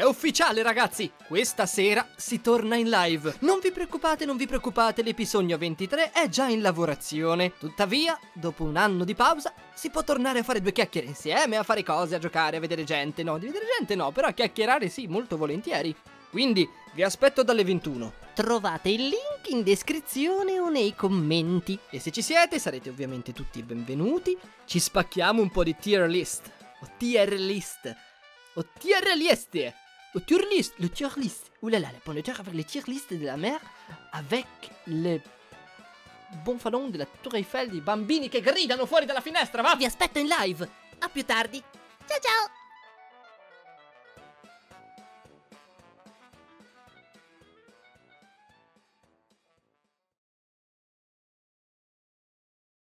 È ufficiale ragazzi, questa sera si torna in live. Non vi preoccupate, non vi preoccupate, l'episodio 23 è già in lavorazione. Tuttavia, dopo un anno di pausa, si può tornare a fare due chiacchiere insieme, a fare cose, a giocare, a vedere gente. No, di vedere gente no, però a chiacchierare sì, molto volentieri. Quindi vi aspetto dalle 21. Trovate il link in descrizione o nei commenti. E se ci siete sarete ovviamente tutti benvenuti. Ci spacchiamo un po' di tier list. O tier list. O tier list. O tier list. Le tier list. Ouh là là, de terre avec les tier list de la mer. Avec le bonfalon della Tour Eiffel, i bambini che gridano fuori dalla finestra, va! Vi aspetto in live. A più tardi. Ciao ciao.